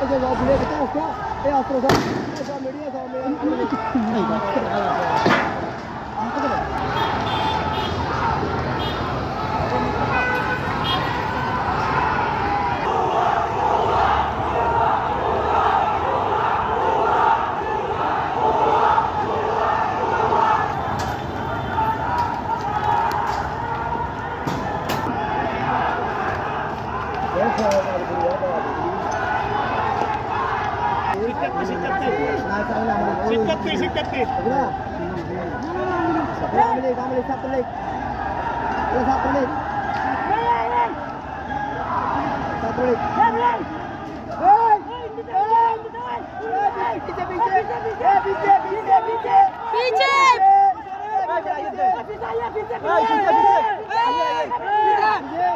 جواب لے بتاؤ उसको ए आस्रो सा ऐसा मीडिया सा मेरा नहीं बात कर रहा है आपको तो Thank you. sikat sikat Udah. Kamu lihat, kamu lihat satu lihat. Ada satu lihat. Satu lihat. Hei, hei, bisa bisa bisa bisa bisa bisa bisa bisa bisa bisa bisa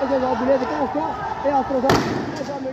okay जाओ वीडियो देखो उसको ये आप programme media सामने